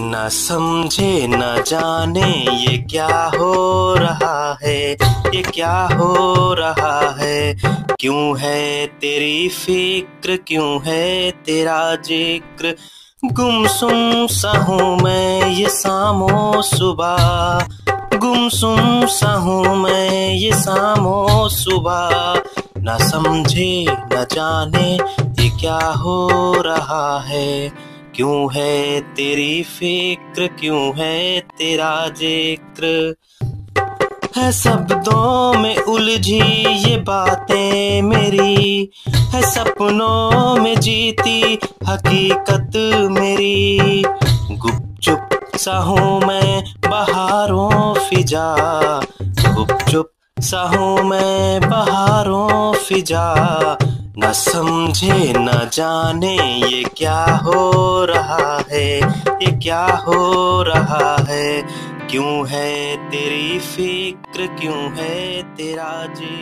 न समझे, न जाने ये क्या हो रहा है, ये क्या हो रहा है? क्यों है तेरी फ़िक्र, क्यों है तेरा ज़िक्र? गुमसुम सा हूँ मैं ये सामो सुबह। गुमसुम सा हूँ मैं ये सामो सुबह। न समझे, न जाने ये क्या हो रहा है। क्यों है तेरी फ़िक्र? क्यों है तेरा ज़िक्र? है शब्दों में उलझी ये बातें मेरी। है सपनों में जीती हकीकत मेरी। गुपचुप सा हूँ मैं बहारों फिजा। गुपचुप सा हूँ मैं बहारों फिजा। न समझे, न जाने ये क्या हो रहा है, ये क्या हो रहा है? क्यों है तेरी फ़िक्र, क्यों है तेरा जी